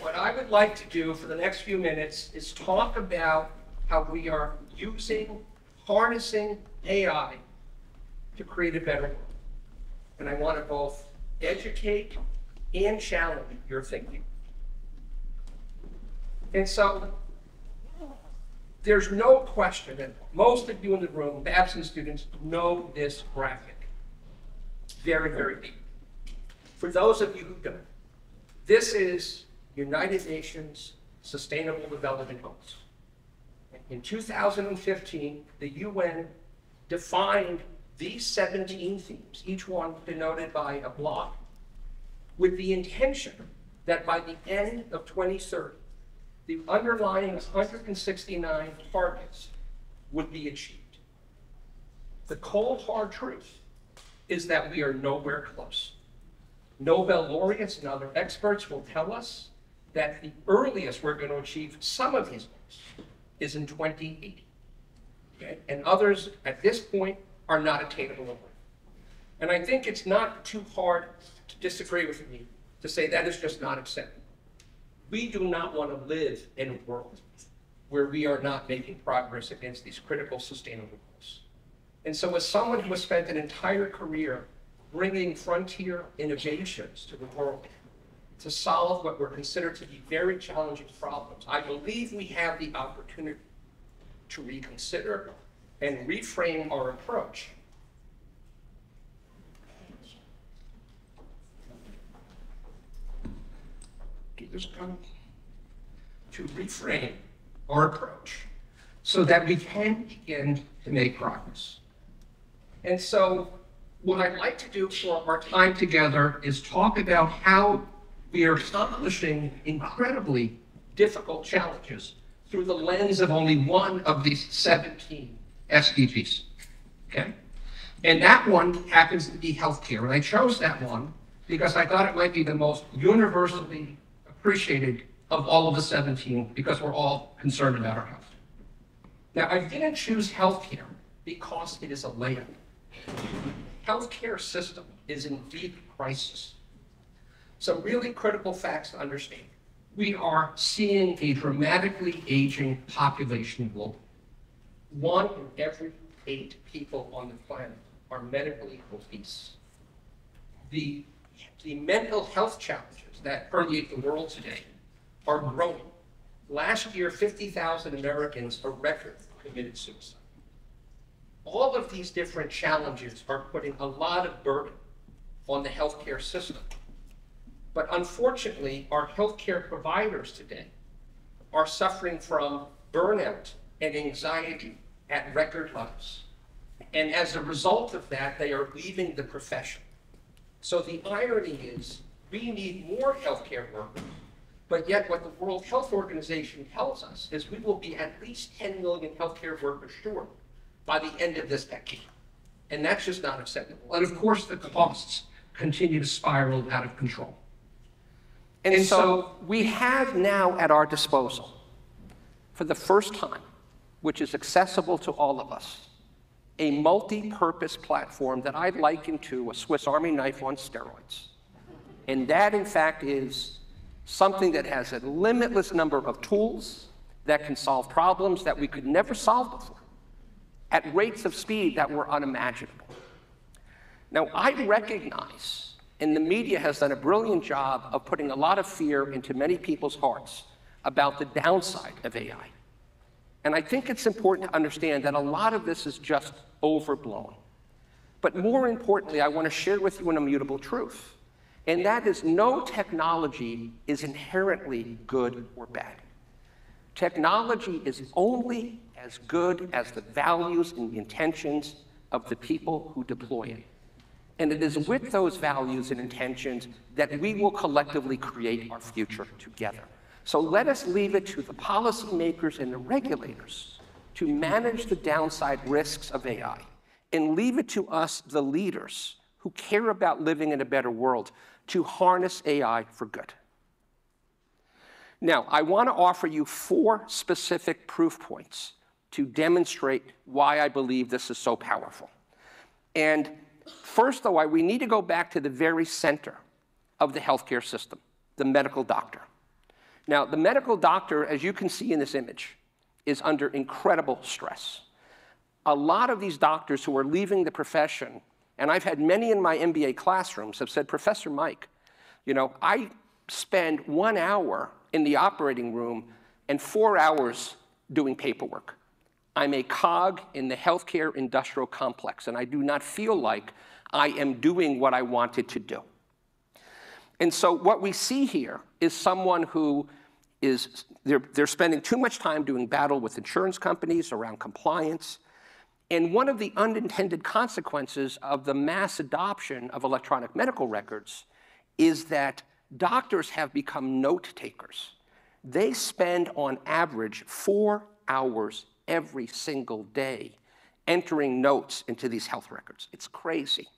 what I would like to do for the next few minutes is talk about how we are using, harnessing AI to create a better world. And I want to both educate and challenge your thinking. And so there's no question that most of you in the room, Babson students, know this graphic very, very deep. For those of you who don't, this is United Nations Sustainable Development Goals. In 2015, the UN defined these 17 themes, each one denoted by a block, with the intention that by the end of 2030, the underlying 169 targets would be achieved. The cold, hard truth is that we are nowhere close. Nobel laureates and other experts will tell us that the earliest we're going to achieve some of these goals is in 2080. Okay? And others at this point are not attainable. And I think it's not too hard to disagree with me to say that is just not acceptable. We do not want to live in a world where we are not making progress against these critical sustainable goals. And so as someone who has spent an entire career bringing frontier innovations to the world to solve what were considered to be very challenging problems, I believe we have the opportunity to reconsider and reframe our approach. Keep this coming. To reframe our approach so that we can begin to make progress. And so what I'd like to do for our time together is talk about how we are accomplishing incredibly difficult challenges through the lens of only one of these 17 SDGs. Okay? And that one happens to be healthcare. And I chose that one because I thought it might be the most universally appreciated of all of the 17 because we're all concerned about our health. Now, I didn't choose healthcare because it is a layup healthcare system is in deep crisis. Some really critical facts to understand. We are seeing a dramatically aging population globally. One in every eight people on the planet are medically obese. The, the mental health challenges that permeate the world today are growing. Last year, 50,000 Americans, a record, committed suicide all of these different challenges are putting a lot of burden on the healthcare system. But unfortunately, our healthcare providers today are suffering from burnout and anxiety at record levels. And as a result of that, they are leaving the profession. So the irony is we need more healthcare workers, but yet what the World Health Organization tells us is we will be at least 10 million healthcare workers short by the end of this decade. And that's just not acceptable. And of course, the costs continue to spiral out of control. And, and so we have now at our disposal, for the first time, which is accessible to all of us, a multi-purpose platform that I'd liken to a Swiss Army knife on steroids. And that, in fact, is something that has a limitless number of tools that can solve problems that we could never solve before at rates of speed that were unimaginable. Now, I recognize, and the media has done a brilliant job of putting a lot of fear into many people's hearts about the downside of AI. And I think it's important to understand that a lot of this is just overblown. But more importantly, I want to share with you an immutable truth, and that is no technology is inherently good or bad. Technology is only as good as the values and intentions of the people who deploy it. And it is with those values and intentions that we will collectively create our future together. So let us leave it to the policymakers and the regulators to manage the downside risks of AI, and leave it to us, the leaders who care about living in a better world, to harness AI for good. Now, I want to offer you four specific proof points to demonstrate why I believe this is so powerful. And first, though, we need to go back to the very center of the healthcare system, the medical doctor. Now, the medical doctor, as you can see in this image, is under incredible stress. A lot of these doctors who are leaving the profession, and I've had many in my MBA classrooms, have said, Professor Mike, you know, I spend one hour in the operating room and four hours doing paperwork. I'm a cog in the healthcare industrial complex, and I do not feel like I am doing what I wanted to do. And so what we see here is someone who is, they're, they're spending too much time doing battle with insurance companies around compliance. And one of the unintended consequences of the mass adoption of electronic medical records is that doctors have become note takers. They spend on average four hours every single day entering notes into these health records. It's crazy.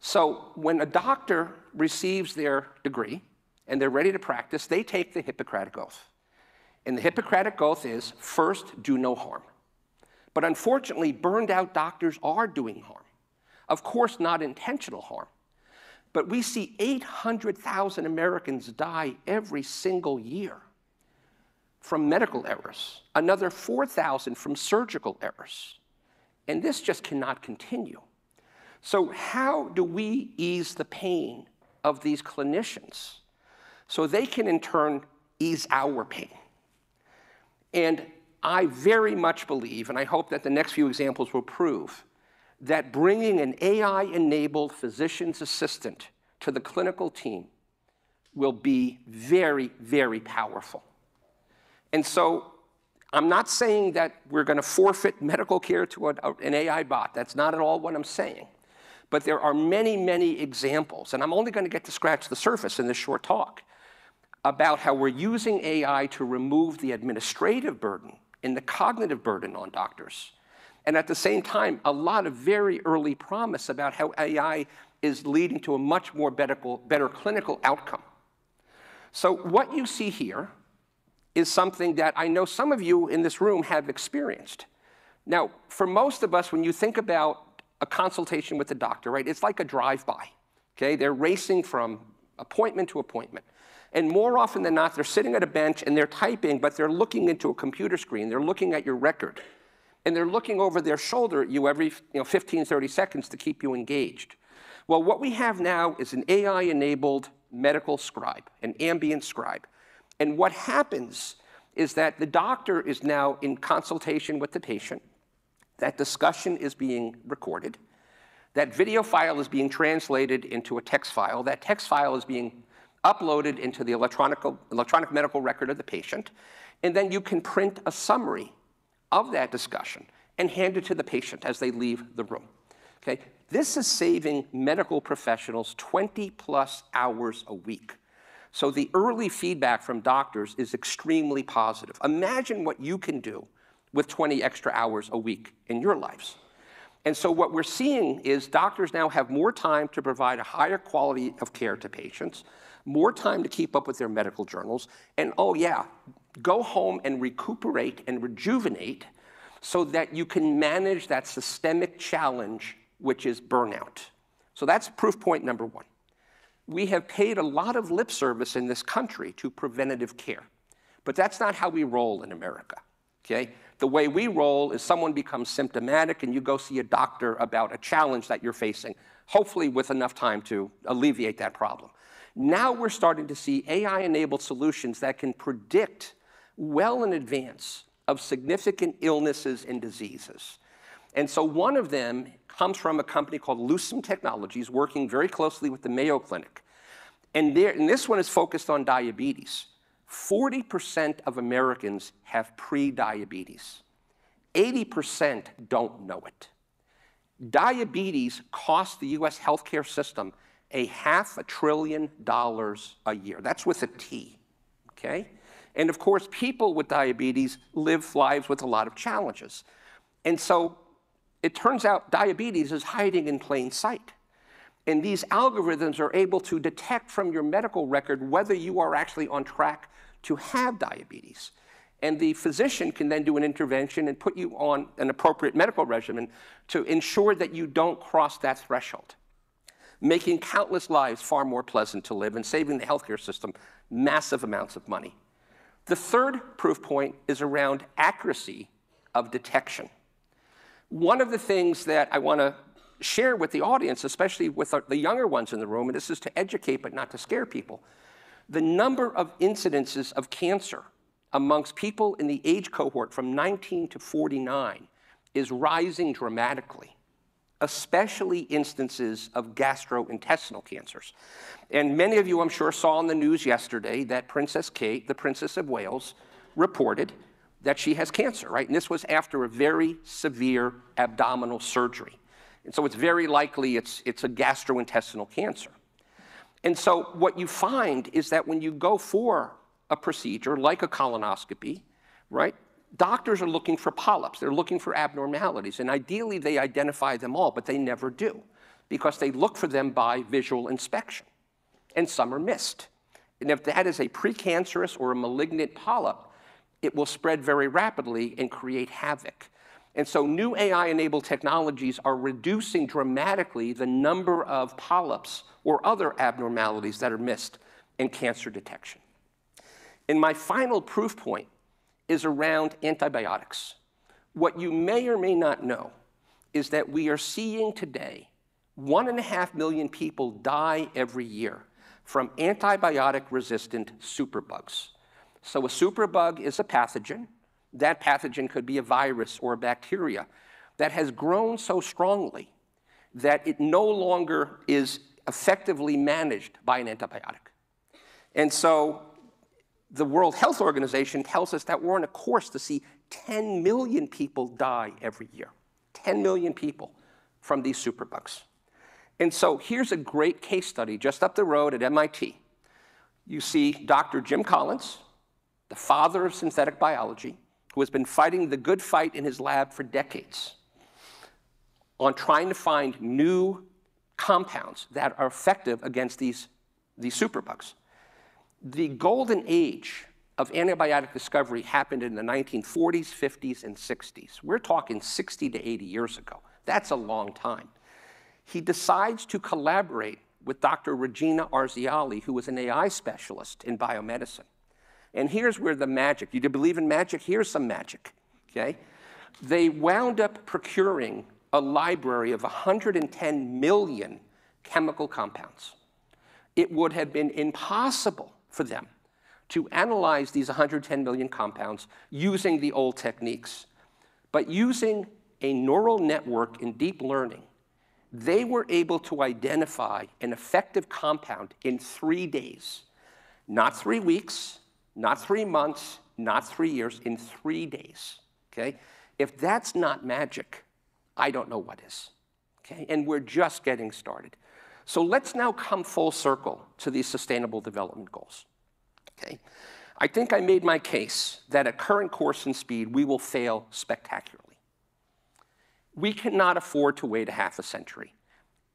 So when a doctor receives their degree and they're ready to practice, they take the Hippocratic Oath. And the Hippocratic Oath is first, do no harm. But unfortunately, burned out doctors are doing harm. Of course, not intentional harm. But we see 800,000 Americans die every single year from medical errors, another 4,000 from surgical errors. And this just cannot continue. So, how do we ease the pain of these clinicians so they can in turn ease our pain? And I very much believe, and I hope that the next few examples will prove, that bringing an AI enabled physician's assistant to the clinical team will be very, very powerful. And so I'm not saying that we're going to forfeit medical care to an AI bot. That's not at all what I'm saying. But there are many, many examples, and I'm only going to get to scratch the surface in this short talk, about how we're using AI to remove the administrative burden and the cognitive burden on doctors. And at the same time, a lot of very early promise about how AI is leading to a much more better, better clinical outcome. So, what you see here is something that I know some of you in this room have experienced. Now, for most of us, when you think about a consultation with the doctor, right? It's like a drive-by, okay? They're racing from appointment to appointment. And more often than not, they're sitting at a bench and they're typing, but they're looking into a computer screen. They're looking at your record. And they're looking over their shoulder at you every you know, 15, 30 seconds to keep you engaged. Well, what we have now is an AI-enabled medical scribe, an ambient scribe. And what happens is that the doctor is now in consultation with the patient. That discussion is being recorded. That video file is being translated into a text file. That text file is being uploaded into the electronic, electronic medical record of the patient. And then you can print a summary of that discussion and hand it to the patient as they leave the room. Okay? This is saving medical professionals 20 plus hours a week. So the early feedback from doctors is extremely positive. Imagine what you can do with 20 extra hours a week in your lives. And so what we're seeing is doctors now have more time to provide a higher quality of care to patients, more time to keep up with their medical journals, and oh yeah, go home and recuperate and rejuvenate so that you can manage that systemic challenge, which is burnout. So that's proof point number one. We have paid a lot of lip service in this country to preventative care, but that's not how we roll in America, okay? The way we roll is someone becomes symptomatic and you go see a doctor about a challenge that you're facing, hopefully with enough time to alleviate that problem. Now we're starting to see AI enabled solutions that can predict well in advance of significant illnesses and diseases. And so one of them comes from a company called Lucem Technologies, working very closely with the Mayo Clinic. And, there, and this one is focused on diabetes. 40% of Americans have prediabetes. 80% don't know it. Diabetes costs the US healthcare system a half a trillion dollars a year. That's with a T, okay? And of course, people with diabetes live lives with a lot of challenges. And so it turns out diabetes is hiding in plain sight. And these algorithms are able to detect from your medical record whether you are actually on track to have diabetes. And the physician can then do an intervention and put you on an appropriate medical regimen to ensure that you don't cross that threshold, making countless lives far more pleasant to live and saving the healthcare system massive amounts of money. The third proof point is around accuracy of detection. One of the things that I want to share with the audience, especially with the younger ones in the room, and this is to educate but not to scare people, the number of incidences of cancer amongst people in the age cohort from 19 to 49 is rising dramatically, especially instances of gastrointestinal cancers. And many of you, I'm sure, saw on the news yesterday that Princess Kate, the Princess of Wales, reported that she has cancer, right? And this was after a very severe abdominal surgery. And so it's very likely it's, it's a gastrointestinal cancer. And so what you find is that when you go for a procedure like a colonoscopy, right, doctors are looking for polyps, they're looking for abnormalities, and ideally they identify them all, but they never do because they look for them by visual inspection, and some are missed. And if that is a precancerous or a malignant polyp, it will spread very rapidly and create havoc. And so new AI-enabled technologies are reducing dramatically the number of polyps or other abnormalities that are missed in cancer detection. And my final proof point is around antibiotics. What you may or may not know is that we are seeing today one and a half million people die every year from antibiotic-resistant superbugs. So a superbug is a pathogen. That pathogen could be a virus or a bacteria that has grown so strongly that it no longer is effectively managed by an antibiotic. And so the World Health Organization tells us that we're on a course to see 10 million people die every year. 10 million people from these superbugs. And so here's a great case study just up the road at MIT. You see Dr. Jim Collins, the father of synthetic biology, who has been fighting the good fight in his lab for decades on trying to find new compounds that are effective against these, these superbugs. The golden age of antibiotic discovery happened in the 1940s, 50s, and 60s. We're talking 60 to 80 years ago. That's a long time. He decides to collaborate with Dr. Regina Barzilay, who was an AI specialist in biomedicine. And here's where the magic, you do believe in magic? Here's some magic, okay? They wound up procuring a library of 110 million chemical compounds. It would have been impossible for them to analyze these 110 million compounds using the old techniques. But using a neural network in deep learning, they were able to identify an effective compound in three days. Not three weeks, not three months, not three years, in three days. Okay? If that's not magic, I don't know what is. Okay? And we're just getting started. So let's now come full circle to these sustainable development goals. Okay? I think I made my case that at current course and speed, we will fail spectacularly. We cannot afford to wait a half a century.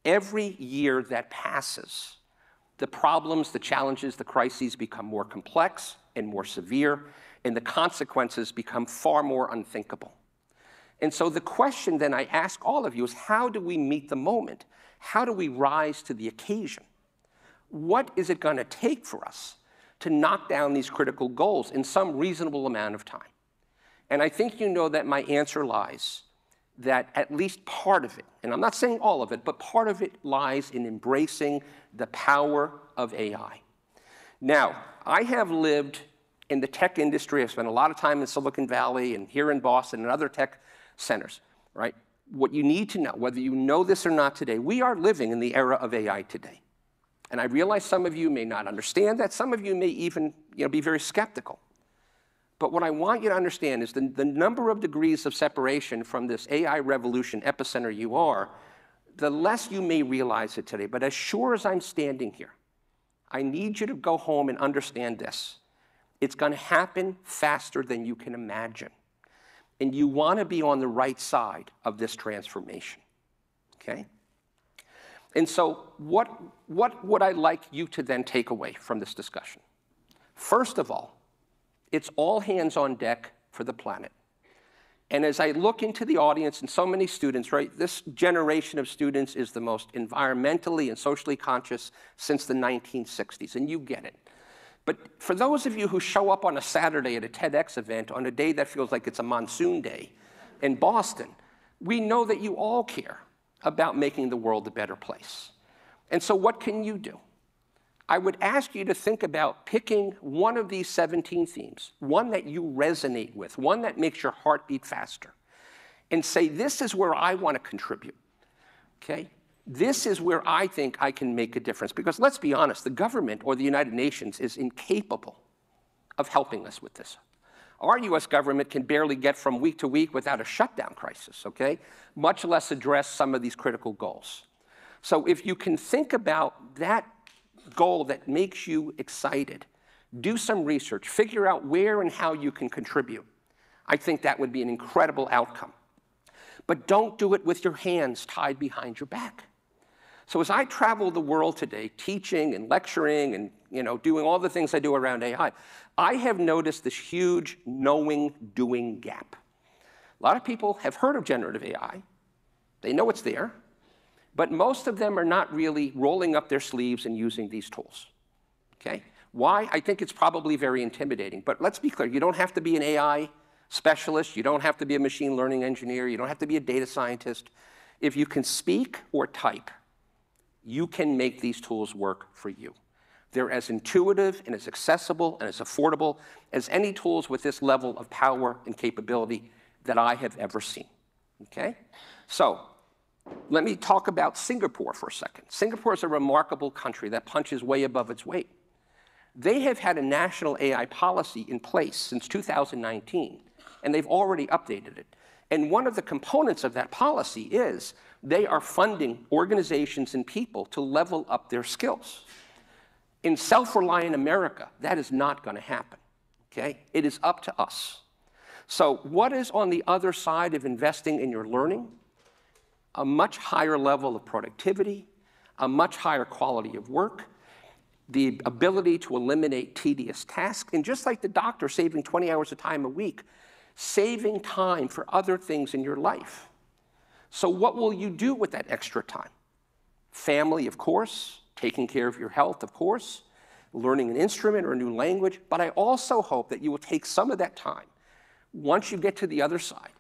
Every year that passes, the problems, the challenges, the crises become more complex and more severe, and the consequences become far more unthinkable. And so the question then I ask all of you is how do we meet the moment? How do we rise to the occasion? What is it going to take for us to knock down these critical goals in some reasonable amount of time? And I think you know that my answer lies that at least part of it, and I'm not saying all of it, but part of it lies in embracing the power of AI. Now, I have lived in the tech industry. I've spent a lot of time in Silicon Valley and here in Boston and other tech centers, right? What you need to know, whether you know this or not today, we are living in the era of AI today. And I realize some of you may not understand that. Some of you may even you know, be very skeptical. But what I want you to understand is the, the number of degrees of separation from this AI revolution epicenter you are, the less you may realize it today. But as sure as I'm standing here, I need you to go home and understand this. It's going to happen faster than you can imagine and you want to be on the right side of this transformation. Okay? And so, what, what would I like you to then take away from this discussion? First of all, it's all hands on deck for the planet. And as I look into the audience and so many students, right, this generation of students is the most environmentally and socially conscious since the 1960s, and you get it. But for those of you who show up on a Saturday at a TEDx event on a day that feels like it's a monsoon day in Boston, we know that you all care about making the world a better place. And so, what can you do? I would ask you to think about picking one of these 17 themes, one that you resonate with, one that makes your heart beat faster, and say, This is where I want to contribute. Okay? This is where I think I can make a difference. Because let's be honest, the government or the United Nations is incapable of helping us with this. Our US government can barely get from week to week without a shutdown crisis, okay? Much less address some of these critical goals. So if you can think about that goal that makes you excited, do some research, figure out where and how you can contribute. I think that would be an incredible outcome. But don't do it with your hands tied behind your back. So as I travel the world today, teaching and lecturing and you know, doing all the things I do around AI, I have noticed this huge knowing doing gap. A lot of people have heard of generative AI. They know it's there, but most of them are not really rolling up their sleeves and using these tools. Okay? Why? I think it's probably very intimidating. But let's be clear, you don't have to be an AI specialist, you don't have to be a machine learning engineer, you don't have to be a data scientist. If you can speak or type, you can make these tools work for you. They're as intuitive and as accessible and as affordable as any tools with this level of power and capability that I have ever seen. Okay? So, let me talk about Singapore for a second. Singapore is a remarkable country that punches way above its weight. They have had a national AI policy in place since 2019, and they've already updated it. And one of the components of that policy is they are funding organizations and people to level up their skills. In self reliant America, that is not going to happen. Okay? It is up to us. So, what is on the other side of investing in your learning? A much higher level of productivity, a much higher quality of work, the ability to eliminate tedious tasks, and just like the doctor saving 20 hours of time a week, saving time for other things in your life. So, what will you do with that extra time? Family, of course, taking care of your health, of course, learning an instrument or a new language, but I also hope that you will take some of that time once you get to the other side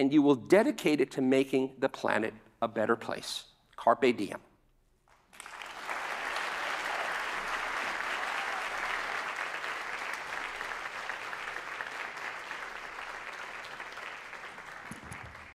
and you will dedicate it to making the planet a better place. Carpe diem.